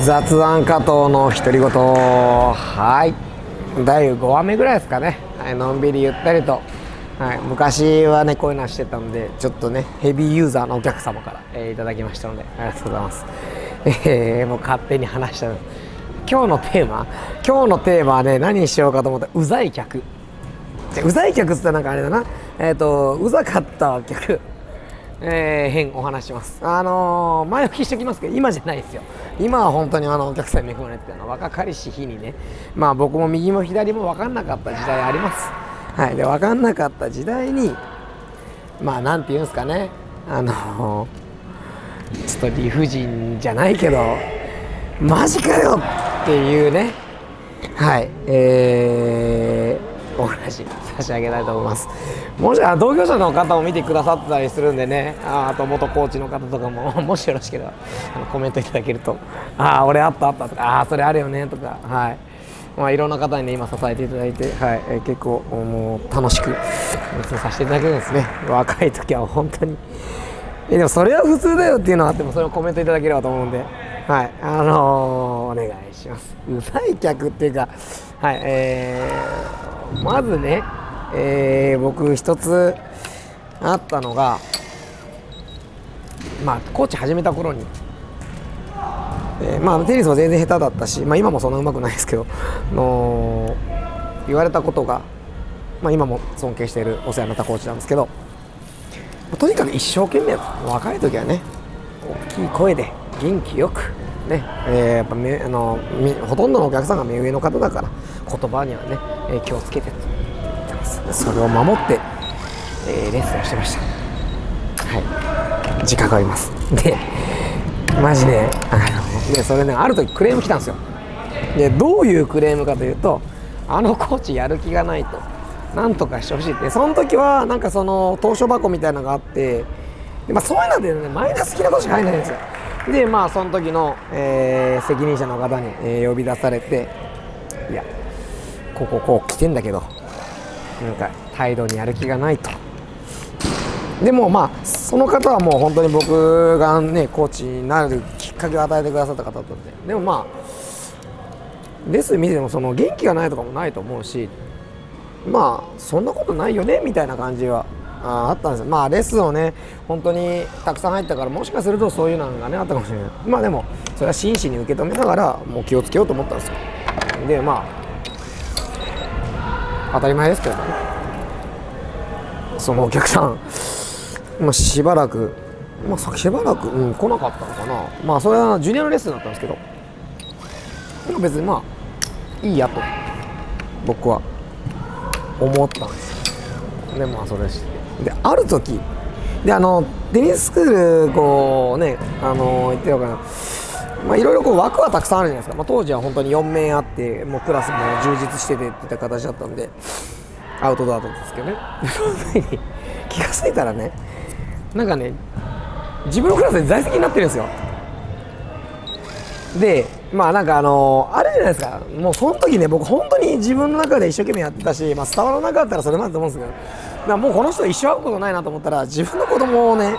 雑談加藤の独り言。はい。第5話目ぐらいですかね、はい、のんびりゆったりと、はい、昔はねこういうのはしてたのでちょっとねヘビーユーザーのお客様から、えー、いただきましたのでありがとうございます、えー、もう勝手に話した今日のテーマ今日のテーマはね何にしようかと思った。らうざい客。うざい客っつったらなんかあれだな。えっ、ー、とうざかった客。えー、編お話します。あのー、前置きしておきますけど今じゃないですよ。今は本当にあのお客さんに恵まれてるの若かりし日にね。まあ僕も右も左も分かんなかった時代あります。はい。で分かんなかった時代にまあなんて言うんですかね。あのー、ちょっと理不尽じゃないけどマジかよっていうね。はい。えー話差し上げたいと思います。もしあ同業者の方も見てくださったりするんでねああと元コーチの方とかも もしよろしければあのコメントいただけるとああ俺あったあったとかああそれあるよねとかはい。まあ、いろんな方にね今支えていただいて、はい。え、結構もう楽しくさせていただけるんですね。若い時は本当に。えでもそれは普通だよっていうのがあってもそれをコメントいただければと思うんで。はいあのー、お願いします。うざい客っていうかはいえー、まずね、えー、僕一つあったのがまあコーチ始めた頃に、えー、まあテニスも全然下手だったし、まあ、今もそんなうまくないですけど、の言われたことが、まあ、今も尊敬しているお世話になったコーチなんですけどとにかく一生懸命若い時はね大きい声で元気よくね、えー、やっぱめあのほとんどのお客さんが目上の方だから言葉にはね、えー、気をつけてってます。それを守って、えー、レッスンをしてました。はい。自覚あります。でマジであのでそれねある時クレーム来たんですよ。でどういうクレームかというとあのコーチやる気がないとなんとかしてほしい。ってその時はなんかその投書箱みたいなのがあってで、まあ、そういうのでねマイナス的なことしか入んないんですよ。でまあその時の、えー、責任者の方に、えー、呼び出されていやこここう来てんだけどなんか態度にやる気がないと。でもまあその方はもう本当に僕がねコーチになるきっかけを与えてくださった方だったんで。でもまあレッスン見ててもその元気がないとかもないと思うしまあそんなことないよねみたいな感じはああったんですよ。まあレッスンをね本当にたくさん入ったからもしかするとそういうのがねあったかもしれない。まあでもそれは真摯に受け止めながらもう気をつけようと思ったんですよ。でまあ当たり前ですけどね。そのお客さん、まあ、しばらくまあしばらく、うん、来なかったのかな。まあそれはジュニアのレッスンだったんですけど。別にまあいいやと僕は思ったんですよ。でまあそれである時であのテニススクールこうねあの言ってようかな。まあ、いろいろこう枠はたくさんあるじゃないですか、まあ、当時は本当に4面あってもうクラスも充実しててっていった形だったんでアウトドアだったんですけどね。その時に気が付いたらねなんかね自分のクラスで在籍になってるんですよ。でまあなんかあのー、あれじゃないですか。もうその時ね僕本当に自分の中で一生懸命やってたし、まあ、伝わらなかったらそれまでと思うんですけどらもうこの人一生会うことないなと思ったら自分の子供をね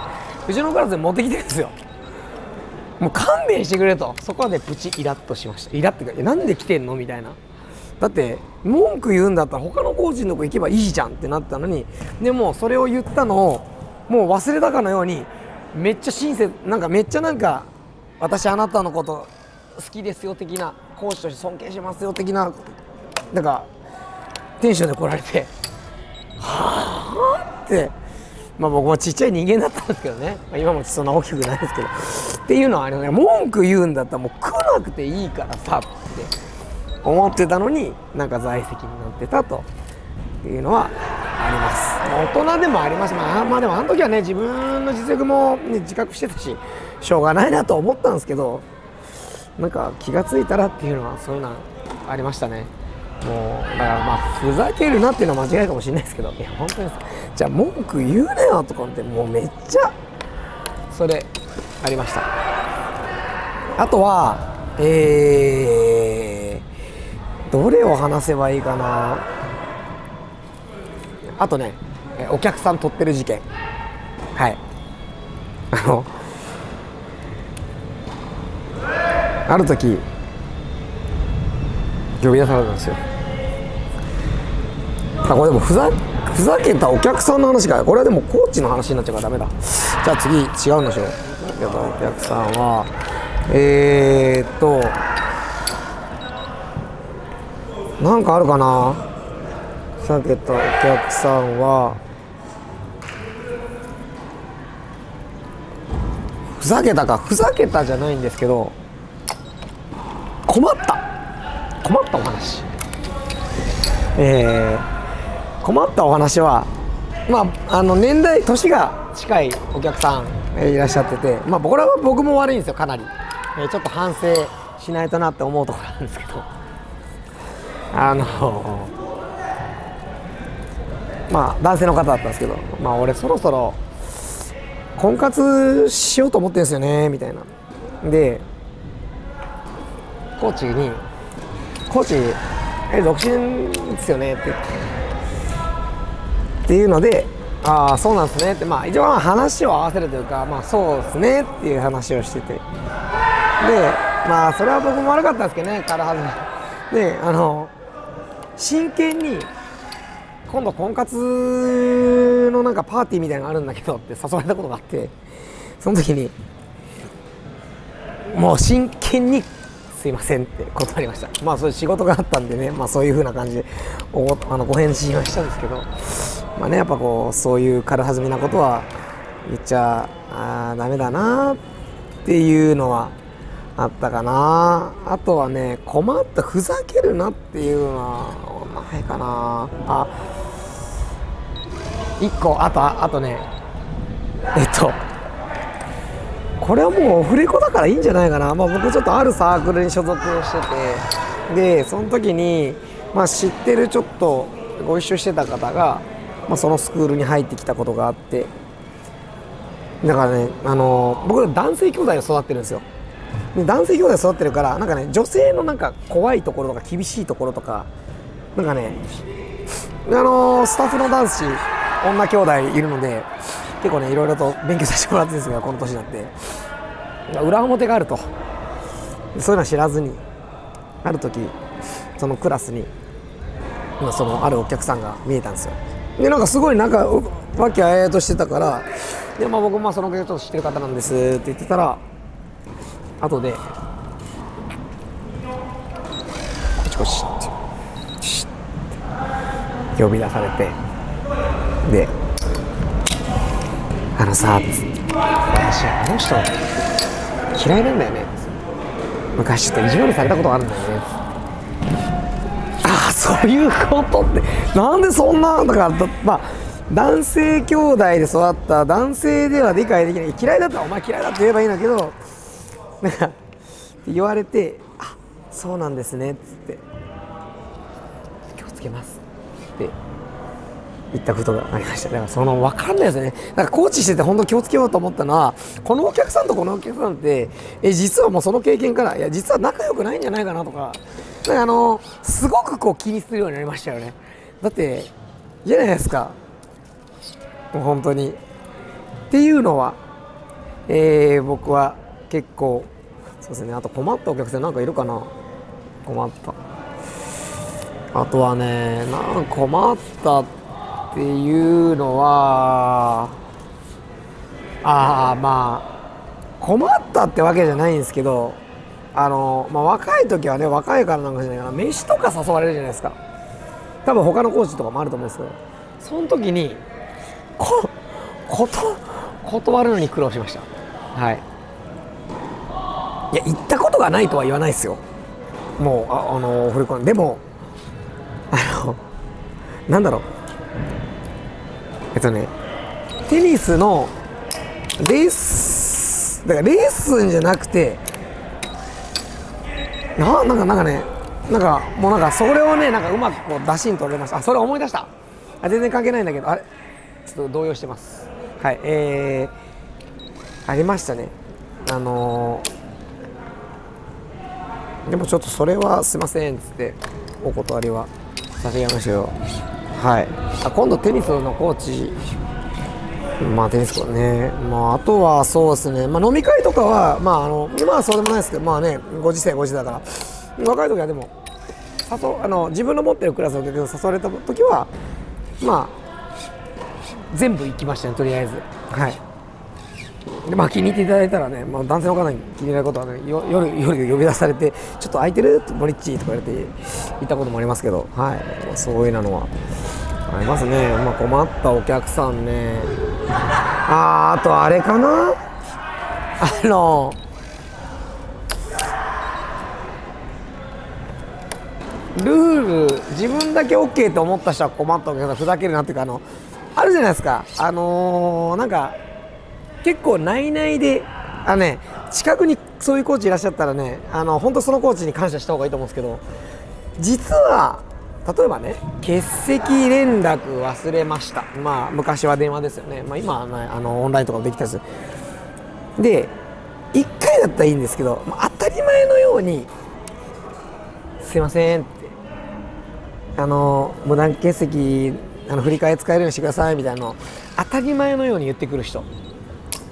うちのクラスで持ってきてるんですよ。もう勘弁してくれと。そこはねプチイラッとしました。イラってかなんで来てんのみたいな。だって文句言うんだったら他のコーチのとこ行けばいいじゃんってなったのにでもそれを言ったのをもう忘れたかのようにめっちゃ親切なんかめっちゃなんか私あなたのこと好きですよ的なコーチとして尊敬しますよ的ななんかテンションで来られてはあまあ僕もちっちゃい人間だったんですけどね、まあ、今もそんな大きくないですけど。っていうのはあれね文句言うんだったらもう来なくていいからさって思ってたのになんか在籍になってたと。いうのはあります。大人でもあります。まあまあでもあの時はね自分の実力も、ね、自覚してたししょうがないなと思ったんですけどなんか気が付いたらっていうのはそういうのはありましたね。もうだからまあふざけるなっていうのは間違いかもしれないですけどいや本当にじゃあ文句言うなよとかってもうめっちゃそれありました。あとはえー、どれを話せばいいかな。あとねお客さん取ってる事件。はい。あのある時呼び出されたんですよ。あこれでもふざふざけたお客さんの話か。これはでもコーチの話になっちゃうからダメだ。じゃあ次違うんでしょう。ふざけたお客さんはえー、っとなんかあるかな。ふざけたお客さんはふざけたかふざけたじゃないんですけど困った。困ったお話。えー、困ったお話はまああの年代年が近いお客さん、え、いらっしゃっててまあこれは僕も悪いんですよかなり、えー、ちょっと反省しないとなって思うところなんですけど。あのまあ男性の方だったんですけどまあ俺そろそろ婚活しようと思ってるんですよねみたいな。でコーチに「コーチえ独身ですよね」って。っていうので「ああそうなんですね」ってまあ一応話を合わせるというかまあそうですね。っていう話をしてて。でまあそれは僕も悪かったんですけどね。軽はずであの真剣に今度婚活のなんかパーティーみたいなのあるんだけどって誘われたことがあってその時にもう真剣にすいませんって断りました。まあそういう仕事があったんでねまあそういう風な感じでおあのご返信はしたんですけど。まあねやっぱこうそういう軽はずみなことは言っちゃあダメだなっていうのはあったかな。あとはね困ったふざけるなっていうのはないかな。あ1個あとあとねえっとこれはもうオフレコだからいいんじゃないかな、まあ、僕ちょっとあるサークルに所属をしてて。でその時に、まあ、知ってるちょっとご一緒してた方が、まあ、そのスクールに入ってきたことがあってだからねあの僕ら男性兄弟を育ってるんですよ。で男性兄弟育ってるからなんかね女性のなんか怖いところとか厳しいところとかなんかねあのスタッフの男子女兄弟いるので結構ねいろいろと勉強させてもらってるんですがこの年になって。裏表があると。そういうのは知らずにある時そのクラスにそのあるお客さんが見えたんですよ。でなんかすごいなんかわきあいあいとしてたからで、まあ、僕もそのお客ちょっと知ってる方なんですって言ってたら後でこっちこっちって呼び出されてで「あのさ」私あの人嫌いなんだよね」昔。ちょっと意地悪されたことあるんだよね」そういうことってなんでそんなだかまあ男性兄弟で育った男性では理解できない嫌いだったらお前嫌いだって言えばいいんだけどなんか言われて「あそうなんですね」っつって「気をつけます」って言ったことがありました。だからその分かんないですよね。だかコーチしてて本当気をつけようと思ったのはこのお客さんとこのお客さんってえ実はもうその経験からいや実は仲良くないんじゃないかなとかあのすごくこう気にするようになりましたよね。だって嫌じゃないですか。もう本当に。っていうのは、えー、僕は結構そうですね。あと困ったお客さんなんかいるかな。困った。あとはねなんか困ったっていうのはああまあ困ったってわけじゃないんですけどあの、まあ、若い時はね若いからなんかじゃないかな。飯とか誘われるじゃないですか。多分他のコーチとかもあると思うんですけど。その時にここと断るのに苦労しました。はい。いや行ったことがないとは言わないですよ。もうああの振り込んでもあのなんだろう。えっとねテニスのレースだからレースじゃなくてななんかなんかねなんかもうなんかそれをねなんかうまくこう出しに取れました。あそれ思い出した。あ全然関係ないんだけど。あれちょっと動揺してます。はいえー、ありましたね。あのーでもちょっとそれはすいませんっつってお断りは差し上げましたよはい。あ今度テニスのコーチまあテニスコートね、まあ、あとはそうですね、まあ、飲み会とかは、まあ、あの今はそうでもないですけど、まあね、ご時世、ご時世だから、若い時はでも誘あの、自分の持ってるクラスの客に誘われた時は、まあ、全部行きましたね、とりあえず。はい。でまあ、気に入っていただいたらね、まあ、男性の方に気に入られることはね、よ夜夜呼び出されて、ちょっと空いてる？モリッチとか言われて、行ったこともありますけど、はい、そういうのは。ありますね、まあ、困ったお客さんね。あーあとあれかな？あのルール自分だけ OK と思った人は困ったお客さんふざけるなっていうかあのあるじゃないですか。あのー、なんか結構内々であね近くにそういうコーチいらっしゃったらねあの本当そのコーチに感謝した方がいいと思うんですけど実は例えばね欠席連絡忘れました。まあ昔は電話ですよね、まあ、今は、ね、あのオンラインとかできたりすで1回だったらいいんですけど、まあ、当たり前のように「すいません」って「あの無断欠席あの振り替え使えるようにしてください」みたいなの当たり前のように言ってくる人。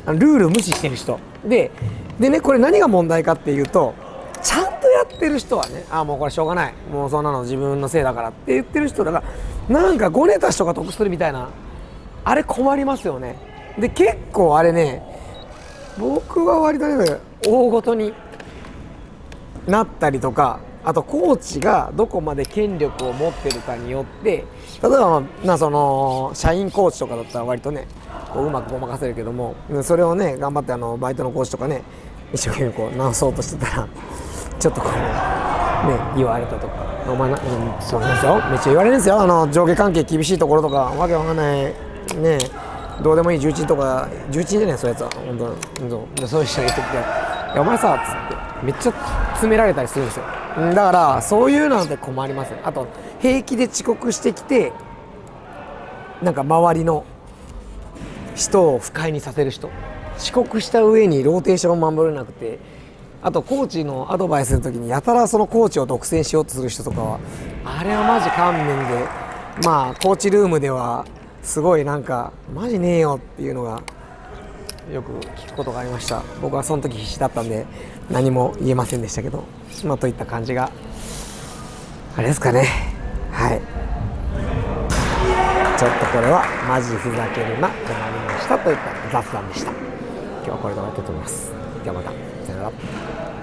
ルール無視してる人。ででねこれ何が問題かっていうとってる人はねああもうこれしょうがない。もうそんなの自分のせいだからって言ってる人だからなんかごねた人が得するみたいなあれ困りますよね。で結構あれね僕は割とね大ごとになったりとかあとコーチがどこまで権力を持ってるかによって例えばなその社員コーチとかだったら割とねこううまくごまかせるけどもそれをね頑張ってあのバイトのコーチとかね一生懸命こう直そうとしてたらちょっとこうね言われたとかお前な、うん、そうですよ。めっちゃ言われるんですよ。あの上下関係厳しいところとかわけわかんない。ねどうでもいい重鎮とか重鎮じゃないそういうやつは本当そういう人が言ってきて「いやお前さ」っつってめっちゃ詰められたりするんですよ。だからそういうので困りますねあと平気で遅刻してきてなんか周りの人を不快にさせる人。遅刻した上にローテーションを守れなくてあとコーチのアドバイスの時にやたらそのコーチを独占しようとする人とかはあれはマジ勘弁でまあコーチルームではすごいなんかマジねえよっていうのがよく聞くことがありました。僕はその時必死だったんで何も言えませんでしたけどまあといった感じがあれですかね。はい。ちょっとこれはマジふざけるなとなりました。といった雑談でした。今日はこれで終わりたいと思います。ではまた。さよなら。